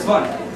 It's fun.